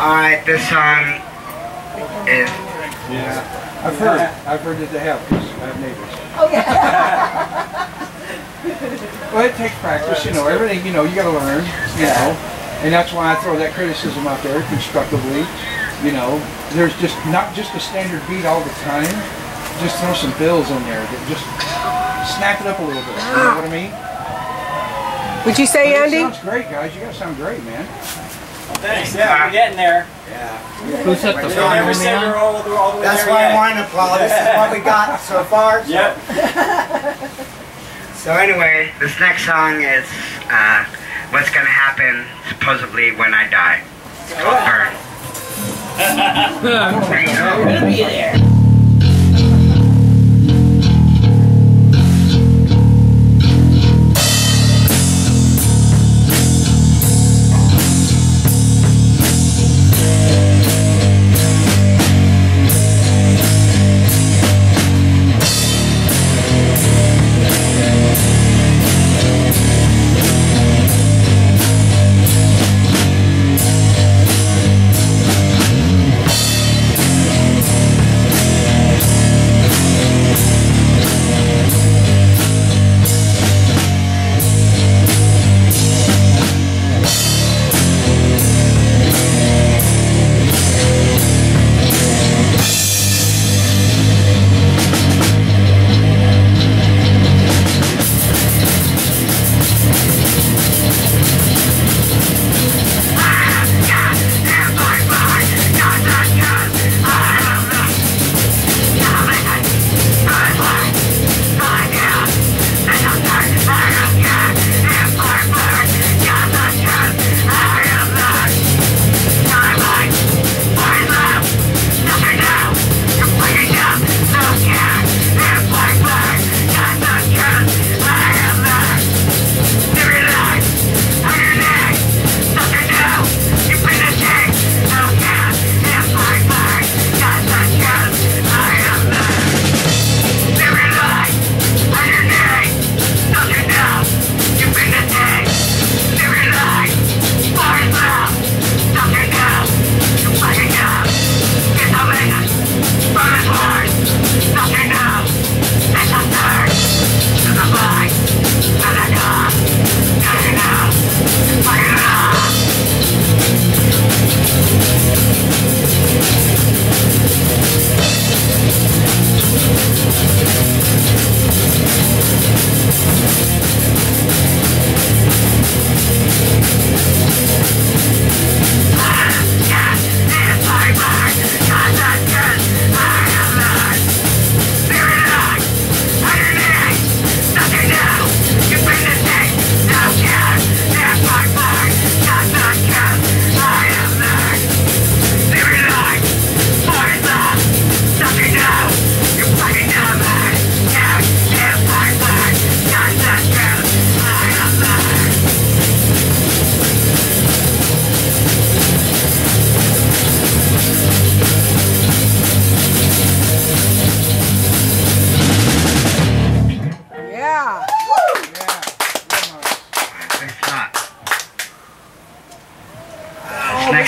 Alright, this song is. Yeah. I've heard. I've heard that they have because I have neighbors. Oh, yeah. Well, it takes practice, you know. Everything, you know, you got to learn, you know. And that's why I throw that criticism out there constructively. You know, there's just not just a standard beat all the time. Just throw some fills in there that just snap it up a little bit. You know what I mean? Would you say, But it Andy? sounds great, guys. You guys sound great, man. Thanks. Yeah, we're getting there. Who set the We'll song never on say the we're all, the- all the way That's why. I wanted to applaud. This is what we got so far. So, Yep. so anyway, this next song is uh, what's gonna happen supposedly when I die. It's called Burn. We're gonna be there.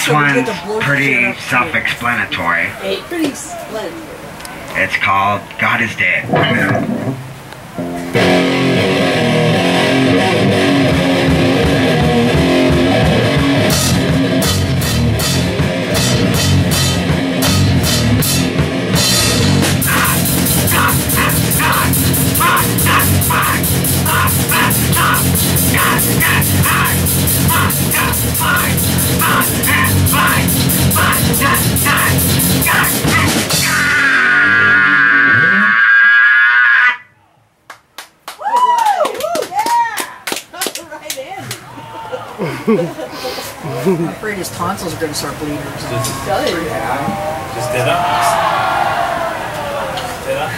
Next one's pretty self-explanatory. It's called God is Dead. I'm afraid his tonsils are going to start bleeding or something. Just did up. Did up.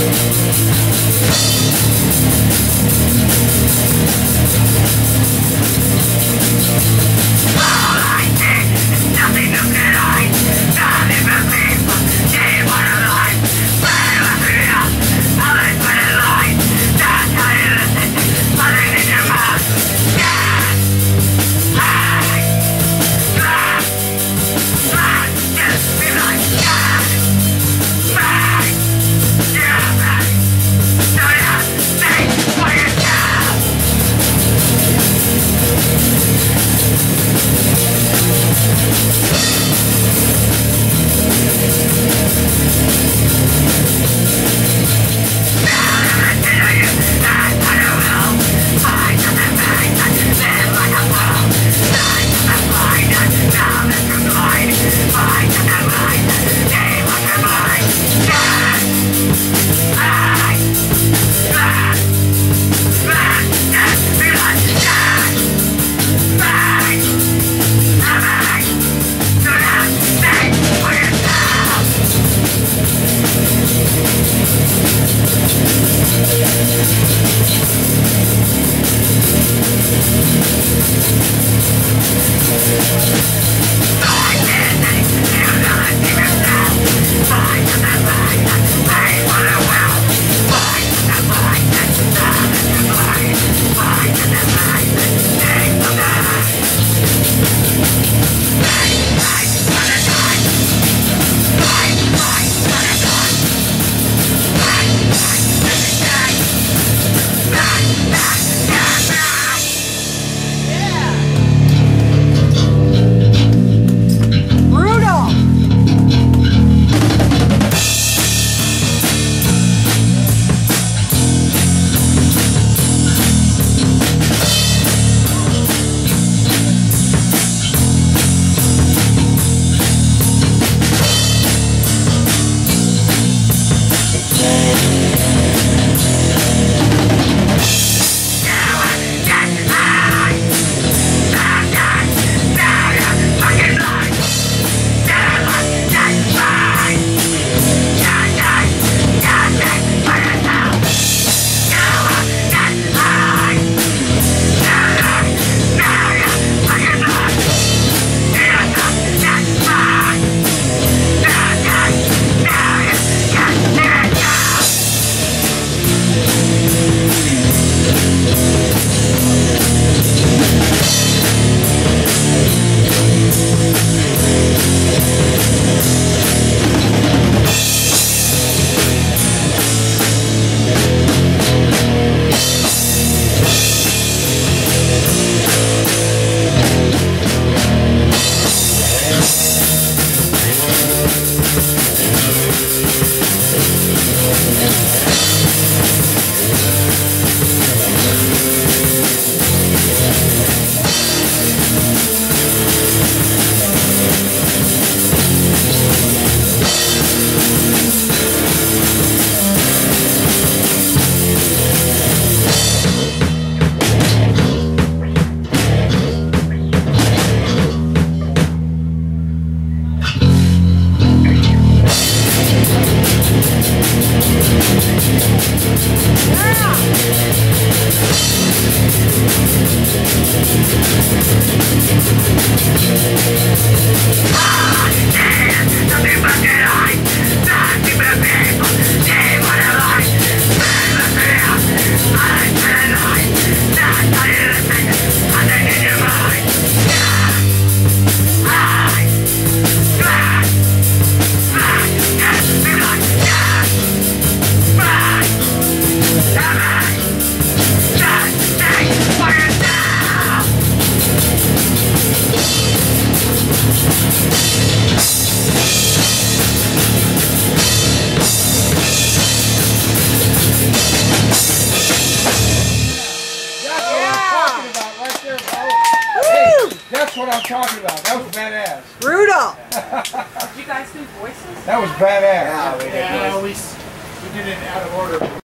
Nothing to what I'm talking about. That was badass. Brutal. Did you guys do voices? That was badass. Yeah, we did. Yeah, we, we did it out of order.